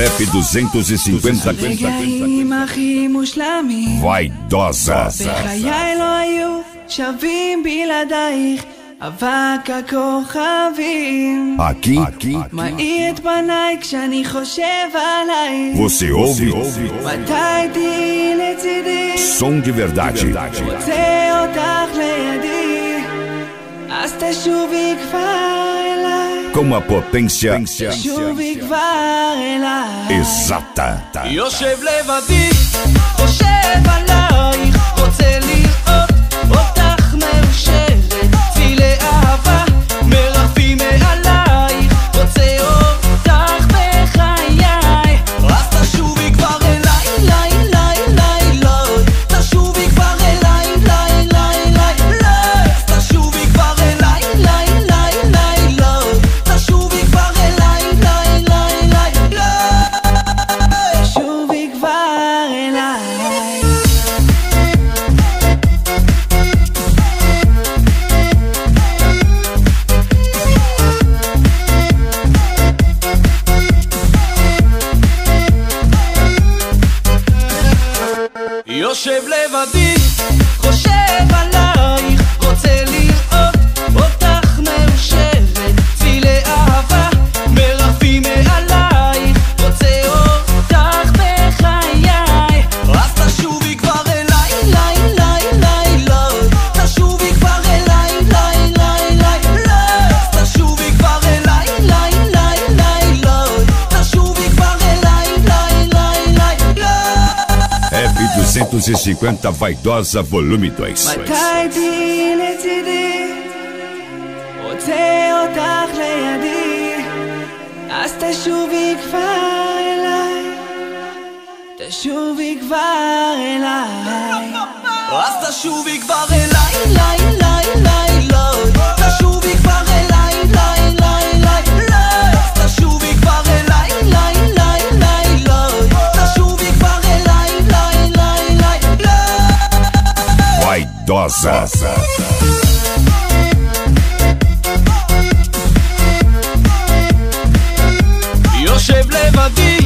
Rap 250. Vaidosa. בחיי לא היו שווים בלעדייך. אבק הכוכבים. Aqui, aqui, מאיר את פניי כשאני חושב עלייך. Você ouve? מתי תהיי לצידי? Som de verdade. רוצה אותך לידי, אז תשובי כבר com a potência exata. Yoshev Levadi, Yoshev Alá. יושב לבדי 250 Vaidosa, volume 2. אז תשובי כבר אליי, תשובי כבר אליי, אז תשובי כבר אליי. Vaidosa. יושב לבדי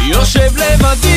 יושב לבדי